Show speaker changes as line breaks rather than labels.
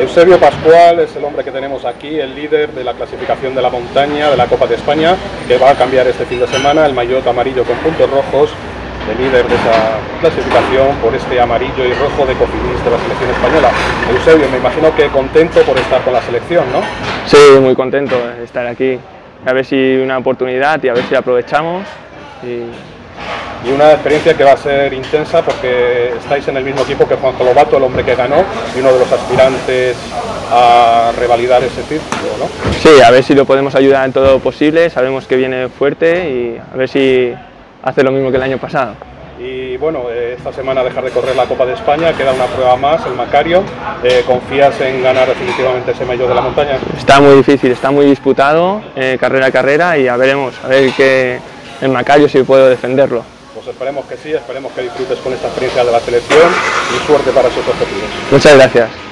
Eusebio Pascual es el hombre que tenemos aquí, el líder de la clasificación de la montaña de la Copa de España, que va a cambiar este fin de semana el maillot amarillo con puntos rojos, el líder de esa clasificación por este amarillo y rojo de Cofidis de la selección española. Eusebio, me imagino que contento por estar con la selección, ¿no?
Sí, muy contento de estar aquí, a ver si una oportunidad y a ver si aprovechamos. Y
una experiencia que va a ser intensa porque estáis en el mismo equipo que Juan Lobato, el hombre que ganó y uno de los aspirantes a revalidar ese título, ¿no?
Sí, a ver si lo podemos ayudar en todo lo posible, sabemos que viene fuerte y a ver si hace lo mismo que el año pasado.
Y bueno, eh, esta semana dejar de correr la Copa de España, queda una prueba más, el Macario. Eh, ¿Confías en ganar definitivamente ese mayor de la montaña?
Está muy difícil, está muy disputado, eh, carrera a carrera y a veremos, a ver qué el Macario si puedo defenderlo.
Pues esperemos que sí, esperemos que disfrutes con esta experiencia de la selección y suerte para esos objetivos.
Muchas gracias.